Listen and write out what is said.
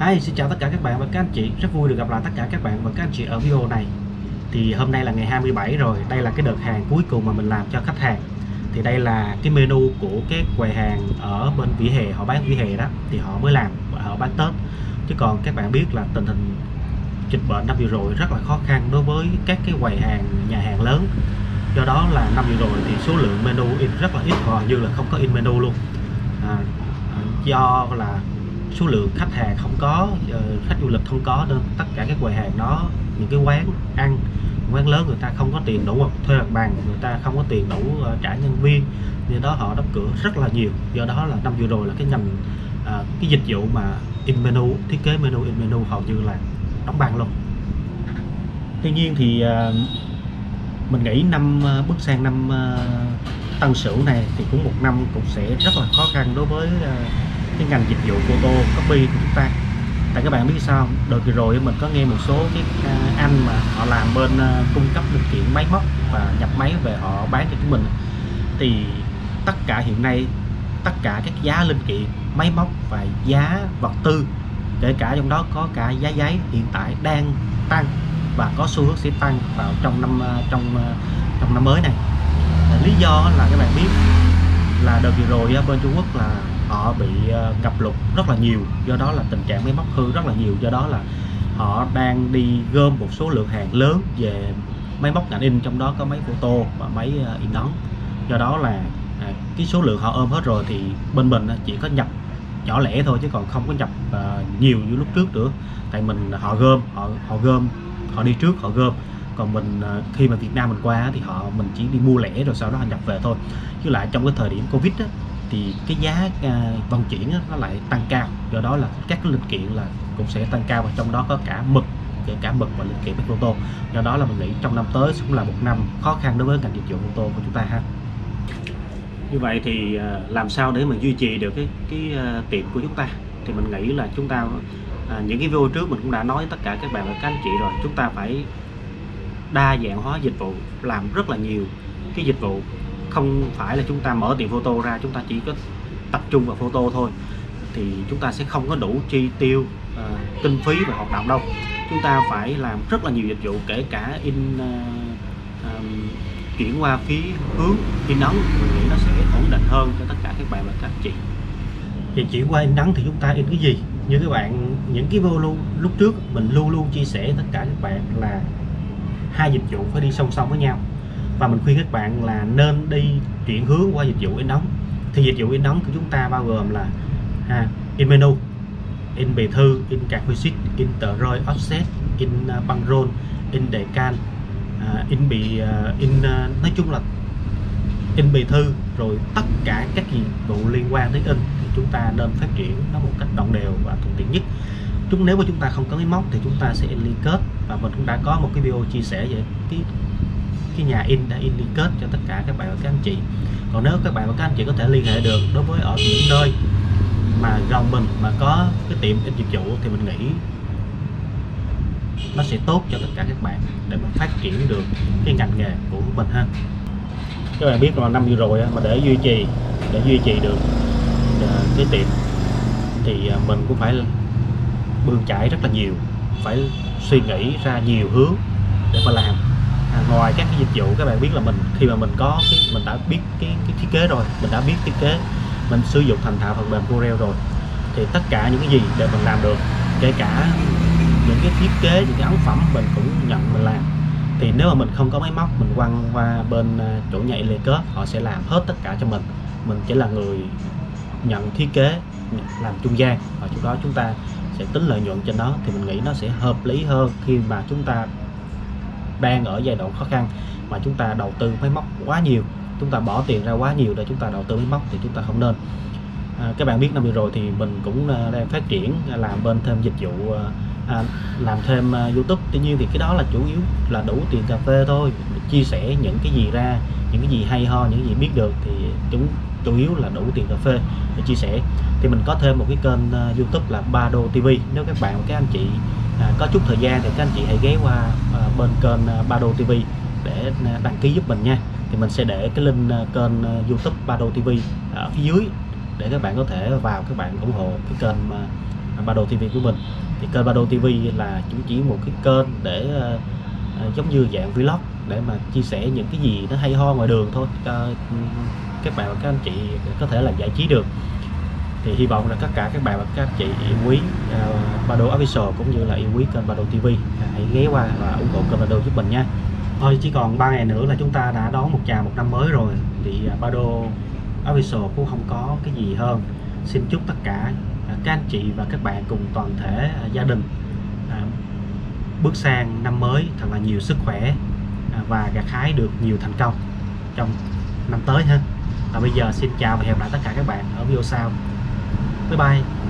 Hi, xin chào tất cả các bạn và các anh chị. Rất vui được gặp lại tất cả các bạn và các anh chị ở video này. Thì hôm nay là ngày 27 rồi. Đây là cái đợt hàng cuối cùng mà mình làm cho khách hàng. Thì đây là cái menu của cái quầy hàng ở bên vỉa hè. Họ bán vỉa hè đó. Thì họ mới làm và họ bán Tết Chứ còn các bạn biết là tình hình dịch bệnh năm vừa rồi rất là khó khăn đối với các cái quầy hàng, nhà hàng lớn. Do đó là năm vừa rồi thì số lượng menu in rất là ít. Hoặc như là không có in menu luôn. À, à Do là số lượng khách hàng không có ờ, khách du lịch không có, nên tất cả các quầy hàng đó, những cái quán ăn, quán lớn người ta không có tiền đủ thuê mặt bằng người ta không có tiền đủ ờ, trả nhân viên. Nên đó họ đóng cửa rất là nhiều. Do đó là năm vừa rồi là cái ngành ờ, cái dịch vụ mà in menu, thiết kế menu, in menu hầu như là đóng băng luôn. Tuy nhiên thì mình nghĩ năm bước sang năm tân sửu này thì cũng một năm cũng sẽ rất là khó khăn đối với cái ngành dịch vụ photo copy của chúng ta. Tại các bạn biết sao đợt vừa rồi mình có nghe một số cái à, anh mà họ làm bên à, cung cấp linh kiện máy móc và nhập máy về họ bán cho chúng mình. Thì tất cả hiện nay, tất cả các giá linh kiện, máy móc và giá vật tư, kể cả trong đó có cả giá giấy, hiện tại đang tăng và có xu hướng sẽ tăng vào trong năm à, trong trong năm mới này. Lý do là các bạn biết là đợt vừa rồi bên Trung Quốc là họ bị ờ, ngập lụt rất là nhiều. Do đó là tình trạng máy móc hư rất là nhiều. Do đó là họ đang đi gom một số lượng hàng lớn về máy móc ngành in trong đó có máy photo và máy ờ, in ấn. Do đó là à, cái số lượng họ ôm hết rồi thì bên mình ờ, chỉ có nhập nhỏ lẻ thôi chứ còn không có nhập nhiều như lúc trước nữa. Tại mình họ gom họ họ gom họ đi trước họ gom. Còn mình khi mà Việt Nam mình qua thì họ mình chỉ đi mua lẻ rồi sau đó họ nhập về thôi. Chứ lại trong cái thời điểm Covid á, thì cái giá uh, vận chuyển nó lại tăng cao. Do đó là các linh kiện là cũng sẽ tăng cao và trong đó có cả mực kể cả mực và linh kiện ô tô. Do đó là mình nghĩ trong năm tới cũng là một năm khó khăn đối với ngành dịch vụ tô của chúng ta ha. Như vậy thì uh, làm sao để mình duy trì được cái cái uh, tiệm của chúng ta? Thì mình nghĩ là chúng ta à, những cái video trước mình cũng đã nói tất cả các bạn và các anh chị rồi. Chúng ta phải đa dạng hóa dịch vụ làm rất là nhiều cái dịch vụ không phải là chúng ta mở tiệm photo ra chúng ta chỉ có tập trung vào photo thôi thì chúng ta sẽ không có đủ chi tiêu uh, kinh phí và hoạt động đâu. Chúng ta phải làm rất là nhiều dịch vụ kể cả in uh, um, chuyển qua phía hướng in ấn mình nghĩ nó sẽ ổn định hơn cho tất cả các bạn và các chị. Thì chuyển qua in ấn thì chúng ta in cái gì? Như các bạn những cái vô luôn lúc trước mình luôn luôn chia sẻ tất cả các bạn là hai dịch vụ phải đi song song với nhau và mình khuyên các bạn là nên đi chuyển hướng qua dịch vụ in ấn. Thì dịch vụ in ấn của chúng ta bao gồm là ha, in menu in bì thư in card visit in tờ rơi offset in uh, băng rôn, in đề can uh, in bì uh, in uh, nói chung là in bì thư rồi tất cả các dịch vụ liên quan tới in thì chúng ta nên phát triển nó một cách đồng đều và thuận tiện nhất. Chúng nếu mà chúng ta không có máy móc thì chúng ta sẽ in liên kết. Và mình cũng đã có một cái video chia sẻ về cái cái nhà in đã in liên kết cho tất cả các bạn và các anh chị. Còn nếu các bạn và các anh chị có thể liên hệ được đối với ở những nơi mà gần mình mà có cái tiệm in dịch vụ thì mình nghĩ nó sẽ tốt cho tất cả các bạn để mình phát triển được cái ngành nghề của mình ha. Các bạn biết là năm vừa rồi mà để duy trì, để duy trì được à, cái tiệm thì à, mình cũng phải bươn chải rất là nhiều, phải suy nghĩ ra nhiều hướng để mà làm ngoài các cái dịch vụ các bạn biết là mình khi mà mình có cái mình đã biết cái, cái thiết kế rồi mình đã biết thiết kế mình sử dụng thành thạo phần mềm Corel rồi thì tất cả những cái gì để mình làm được kể cả những cái thiết kế những cái ấn phẩm mình cũng nhận mình làm. Thì nếu mà mình không có máy móc mình quăng qua bên à, chỗ nhà Elecus họ sẽ làm hết tất cả cho mình. Mình chỉ là người nhận thiết kế làm trung gian và chỗ đó chúng ta sẽ tính lợi nhuận trên đó thì mình nghĩ nó sẽ hợp lý hơn khi mà chúng ta đang ở giai đoạn khó khăn mà chúng ta đầu tư máy móc quá nhiều chúng ta bỏ tiền ra quá nhiều để chúng ta đầu tư máy móc thì chúng ta không nên. À, các bạn biết năm vừa rồi thì mình cũng à, đang phát triển à, làm bên thêm dịch vụ à, à làm thêm YouTube. Tuy nhiên thì cái đó là chủ yếu là đủ tiền cà phê thôi chia sẻ những cái gì ra những cái gì hay ho những cái gì biết được thì chúng chủ yếu là đủ tiền cà phê để chia sẻ. Thì mình có thêm một cái kênh YouTube là ba đô TV nếu các bạn các anh chị à, có chút thời gian thì các anh chị hãy ghé qua à, bên kênh à, Bado TV để à, đăng ký giúp mình nha. Thì mình sẽ để cái link à, kênh à, YouTube Bado TV à, ở phía dưới để các bạn có thể vào các bạn ủng hộ cái kênh à, à Bado TV của mình. Thì kênh Bado TV là chủ chỉ một cái kênh để à, à, giống như dạng vlog để mà chia sẻ những cái gì nó hay ho ngoài đường thôi. À, các bạn và các anh chị có thể là giải trí được thì hy vọng là tất cả các bạn và các chị yêu quý uh, Bado Official cũng như là yêu quý kênh Bado TV à, hãy ghé qua và ủng hộ kênh Bado giúp mình nha. Thôi chỉ còn 3 ngày nữa là chúng ta đã đón một chào một năm mới rồi. Thì à, Bado Official cũng không có cái gì hơn. Xin chúc tất cả các anh chị và các bạn cùng toàn thể gia đình bước sang năm mới thật là nhiều sức khỏe và gặt hái được nhiều thành công trong năm tới ha. Và bây giờ xin chào và hẹn gặp lại tất cả các bạn ở video sau. Bye bye